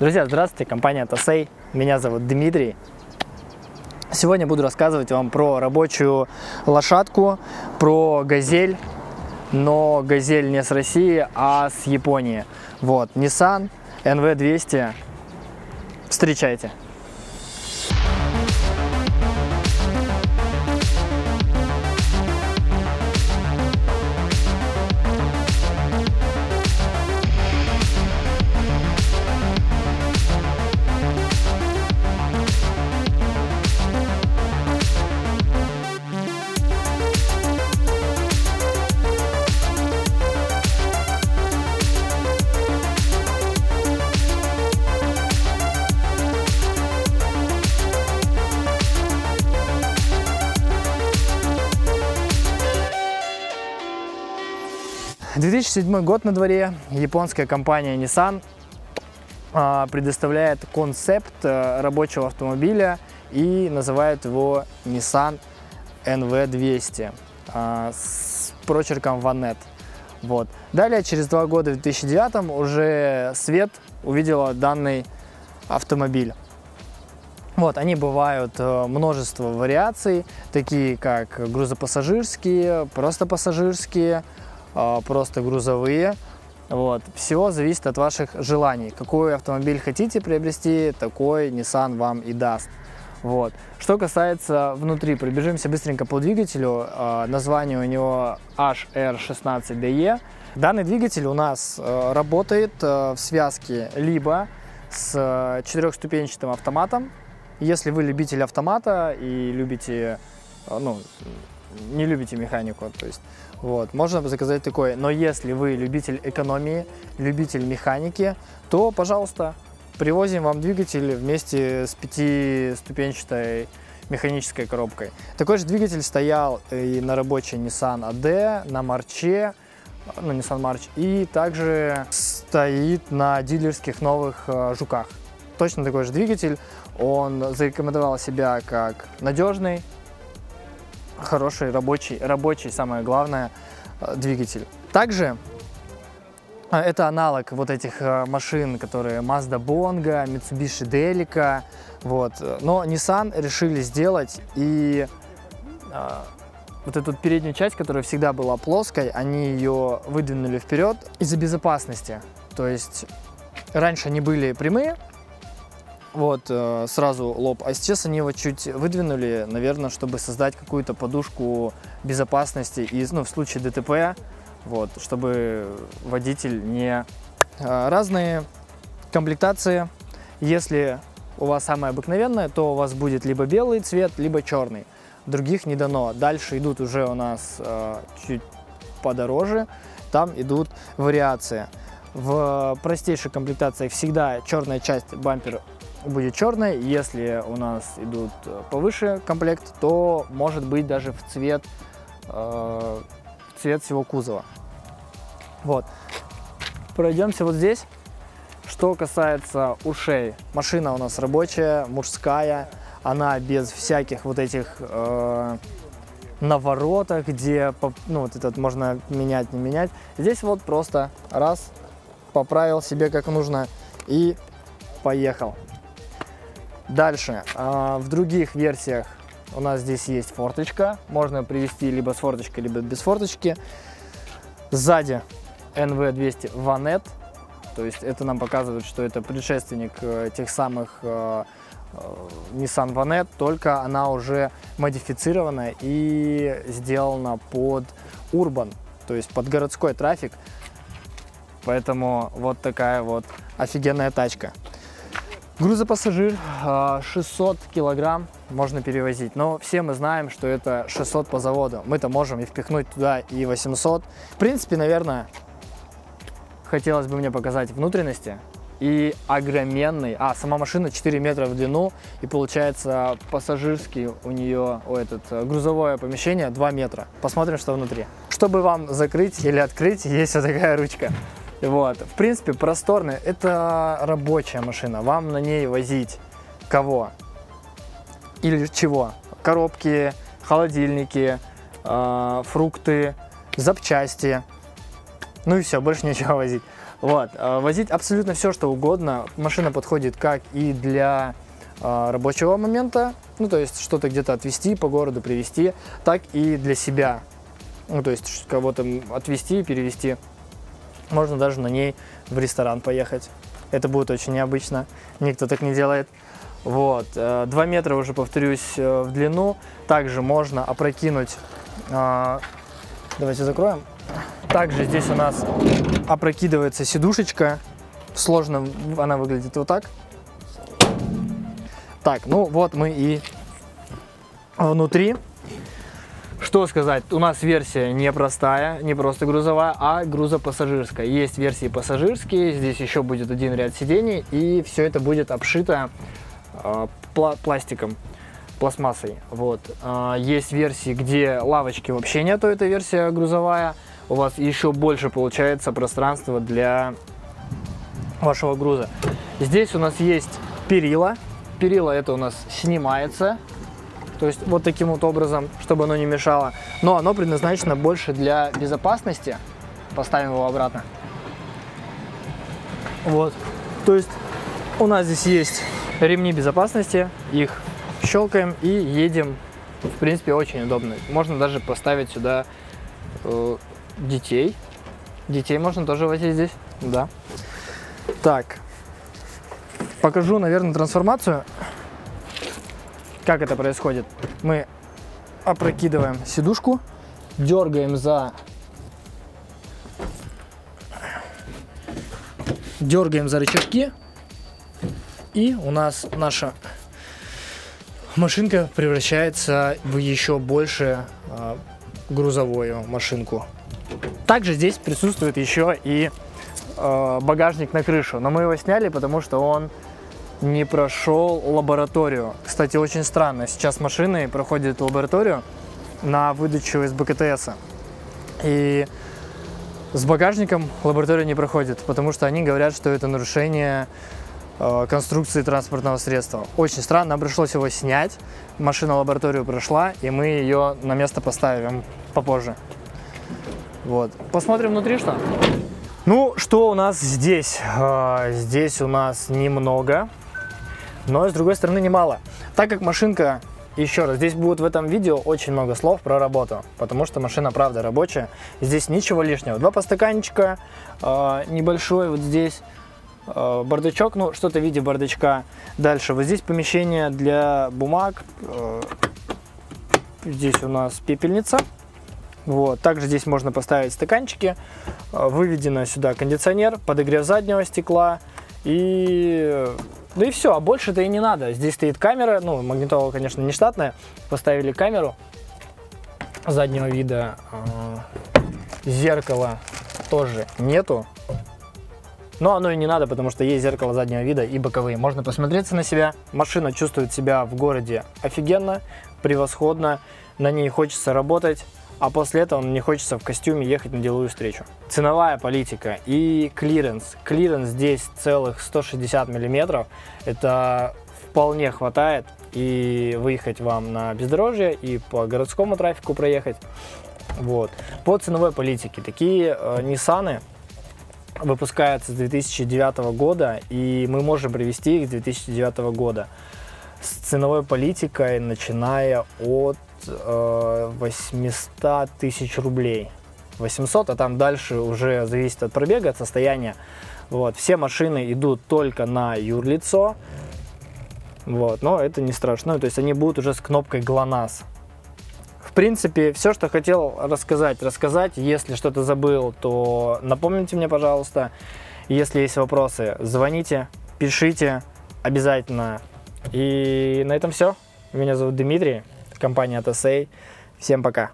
Друзья, здравствуйте, компания Тосей. Меня зовут Дмитрий. Сегодня буду рассказывать вам про рабочую лошадку, про газель, но газель не с России, а с Японии. Вот, Nissan NV200. Встречайте. 2007 год на дворе. Японская компания Nissan а, предоставляет концепт э, рабочего автомобиля и называет его Nissan NV200 а, с прочерком Vanet. Вот. Далее, через два года, в 2009 уже свет увидела данный автомобиль. Вот, они бывают э, множество вариаций, такие как грузопассажирские, просто пассажирские, просто грузовые. Вот. Все зависит от ваших желаний. Какой автомобиль хотите приобрести, такой Nissan вам и даст. Вот. Что касается внутри, пробежимся быстренько по двигателю. А, название у него HR16DE. Данный двигатель у нас а, работает в связке либо с четырехступенчатым автоматом. Если вы любитель автомата и любите, ну, не любите механику, то есть вот, можно заказать такой. Но если вы любитель экономии, любитель механики, то, пожалуйста, привозим вам двигатель вместе с пятиступенчатой механической коробкой. Такой же двигатель стоял и на рабочей Nissan AD, на Марче, на Nissan March, и также стоит на дилерских новых э, Жуках. Точно такой же двигатель. Он зарекомендовал себя как надежный, хороший, рабочий, рабочий, самое главное, э, двигатель. Также э, это аналог вот этих э, машин, которые Mazda Bongo, Mitsubishi Delica, вот. Но Nissan решили сделать и вот эту переднюю часть, которая всегда была плоской, они ее выдвинули вперед из-за безопасности. То есть раньше они были прямые, вот, э, сразу лоб. А сейчас они его чуть выдвинули, наверное, чтобы создать какую-то подушку безопасности и, ну, в случае ДТП, вот, чтобы водитель не... Э, разные комплектации. Если у вас самая обыкновенная, то у вас будет либо белый цвет, либо черный. Других не дано. Дальше идут уже у нас э, чуть подороже, там идут вариации. В простейших комплектациях всегда черная часть бампера будет черной. Если у нас идут э, повыше комплект, то может быть даже в цвет, э, цвет всего кузова. Вот. Пройдемся вот здесь. Что касается ушей. Машина у нас рабочая, мужская. Она без всяких вот этих э, наворотов, где ну, вот этот можно менять, не менять. Здесь вот просто раз, поправил себе как нужно и поехал. Дальше, а, в других версиях у нас здесь есть форточка. Можно привести либо с форточкой, либо без форточки. Сзади NV200 Vanet. То есть это нам показывает, что это предшественник э, тех самых э, э, Nissan Vanet, только она уже модифицирована и сделана под урбан, то есть под городской трафик. Поэтому вот такая вот офигенная тачка. Грузопассажир 600 а, килограмм можно перевозить, но все мы знаем, что это 600 по заводу. Мы-то можем и впихнуть туда и 800. В принципе, наверное, хотелось бы мне показать внутренности и огроменный, а сама машина 4 метра в длину и получается пассажирский у нее, о, этот э, грузовое помещение 2 метра. Посмотрим, что внутри. Чтобы вам закрыть или открыть, есть вот такая ручка. Вот. В принципе, просторная. Это рабочая машина. Вам на ней возить кого? Или чего? Коробки, холодильники, э, фрукты, запчасти. Ну и все, больше нечего возить. Вот, э, возить абсолютно все, что угодно. Машина подходит как и для э, рабочего момента, ну, то есть что-то где-то отвезти, по городу привезти, так и для себя. Ну, то есть кого-то отвезти, перевезти. Можно даже на ней в ресторан поехать. Это будет очень необычно, никто так не делает. Вот, 2 э, метра уже, повторюсь, э, в длину. Также можно опрокинуть, э, давайте закроем. Также здесь у нас опрокидывается сидушечка. Сложно она выглядит вот так. Так, ну вот мы и внутри. Что сказать, у нас версия не простая, не просто грузовая, а грузопассажирская. Есть версии пассажирские, здесь еще будет один ряд сидений, и все это будет обшито э, пла пластиком, пластмассой. Вот. Э, есть версии, где лавочки вообще нету, это версия грузовая. У вас еще больше получается пространства для вашего груза. Здесь у нас есть перила. Перила это у нас снимается то есть вот таким вот образом, чтобы оно не мешало. Но оно предназначено больше для безопасности. Поставим его обратно. Вот. То есть у нас здесь есть ремни безопасности. Их щелкаем и едем. В принципе, очень удобно. Можно даже поставить сюда э, детей. Детей можно тоже возить здесь. Да. Так. Покажу, наверное, трансформацию. Как это происходит? Мы опрокидываем сидушку, дергаем за дергаем за рычажки, и у нас наша машинка превращается в еще больше э, грузовую машинку. Также здесь присутствует еще и э, багажник на крышу, но мы его сняли, потому что он не прошел лабораторию. Кстати, очень странно. Сейчас машины проходят лабораторию на выдачу из БКТС. И с багажником лаборатория не проходит, потому что они говорят, что это нарушение э, конструкции транспортного средства. Очень странно, нам пришлось его снять. Машина лабораторию прошла, и мы ее на место поставим попозже. Вот. Посмотрим внутри что. Ну, что у нас здесь? Э, здесь у нас немного но с другой стороны немало. Так как машинка, еще раз, здесь будет в этом видео очень много слов про работу, потому что машина правда рабочая, здесь ничего лишнего. Два подстаканничка, э, небольшой вот здесь э, бардачок, ну что-то в виде бардачка. Дальше, вот здесь помещение для бумаг, э, здесь у нас пепельница. Вот. Также здесь можно поставить стаканчики, выведено сюда кондиционер, подогрев заднего стекла и да и все, а больше-то и не надо. Здесь стоит камера, ну, магнитола, конечно, не штатная. Поставили камеру заднего вида. А, зеркала тоже нету. Но оно и не надо, потому что есть зеркало заднего вида и боковые. Можно посмотреться на себя. Машина чувствует себя в городе офигенно, превосходно. На ней хочется работать а после этого мне хочется в костюме ехать на деловую встречу. Ценовая политика и клиренс. Клиренс здесь целых 160 миллиметров. Это вполне хватает и выехать вам на бездорожье, и по городскому трафику проехать. Вот. По ценовой политике. Такие э, Nissan выпускаются с 2009 года, и мы можем привести их с 2009 года. С ценовой политикой, начиная от 800 э, тысяч рублей. 800, а там дальше уже зависит от пробега, от состояния. Вот. Все машины идут только на юрлицо, вот. но это не страшно, то есть они будут уже с кнопкой ГЛОНАСС. В принципе, все, что хотел рассказать, рассказать. Если что-то забыл, то напомните мне, пожалуйста. Если есть вопросы, звоните, пишите обязательно. И на этом все. Меня зовут Дмитрий компания TSA. Всем пока!